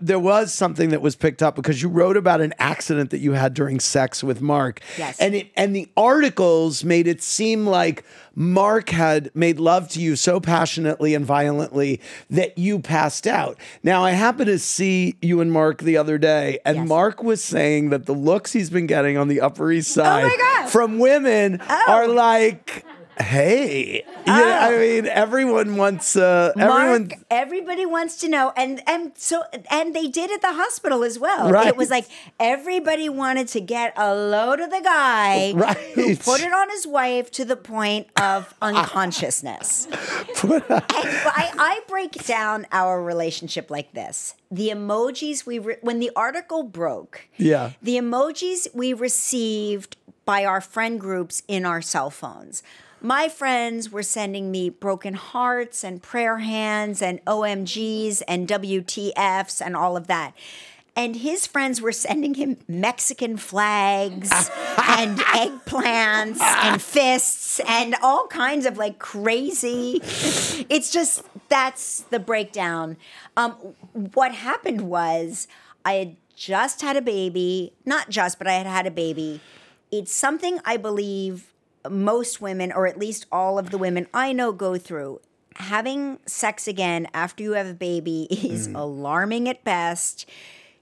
there was something that was picked up because you wrote about an accident that you had during sex with Mark. Yes. And it and the articles made it seem like Mark had made love to you so passionately and violently that you passed out. Now I happened to see you and Mark the other day, and Yes. Mark was saying that the looks he's been getting on the Upper East oh Side Oh from women Oh. are like. Hey, yeah, I mean, everyone wants. Uh, everyone, Mark, everybody wants to know, and and so and they did at the hospital as well. Right. It was like everybody wanted to get a load of the guy Right. who put it on his wife to the point of unconsciousness. and I, I break down our relationship like this: the emojis we when the article broke, Yeah. the emojis we received by our friend groups in our cell phones. My friends were sending me broken hearts and prayer hands and OMGs and WTFs and all of that. And his friends were sending him Mexican flags and eggplants and fists and all kinds of like crazy. It's just that's the breakdown. Um, what happened was I had just had a baby, not just, but I had had a baby. It's something I believe most women, or at least all of the women I know, go through. Having sex again after you have a baby is mm-hmm. alarming at best,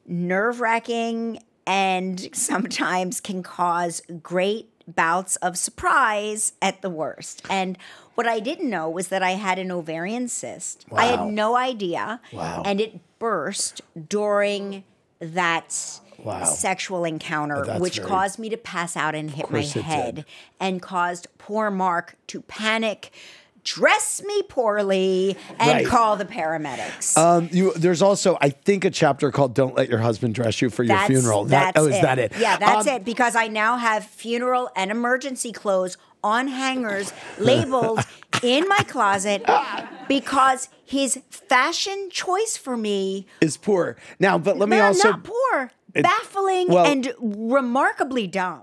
nerve wracking, and sometimes can cause great bouts of surprise at the worst. And what I didn't know was that I had an ovarian cyst. I had no idea. Wow. And it burst during that Wow. sexual encounter, That's which very- caused me to pass out and hit my head did. and caused poor Mark to panic, dress me poorly, and Right. call the paramedics. Um, you, there's also, I think, a chapter called "Don't Let Your Husband Dress You for Your Funeral." That, that's oh, is that it? Yeah, that's Um, it. Because I now have funeral and emergency clothes on hangers labeled in my closet because his fashion choice for me Is poor now, but let me also. not poor, baffling, well- and remarkably dumb.